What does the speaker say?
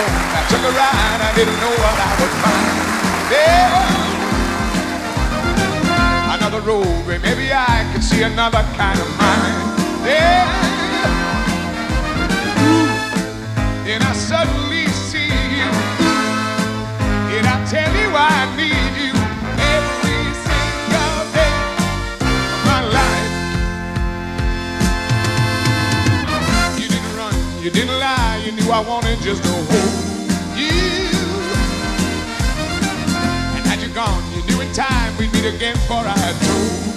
I took a ride, I didn't know what I would find. Yeah. Another road where maybe I could see another kind of mind. Yeah. And I suddenly see you. And I tell you I need you every single day of my life. You didn't run, you didn't lie, knew I wanted just to hold you. And had you gone, you knew in time we'd meet again, for I had told